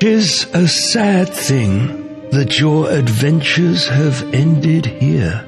'Tis a sad thing that your adventures have ended here.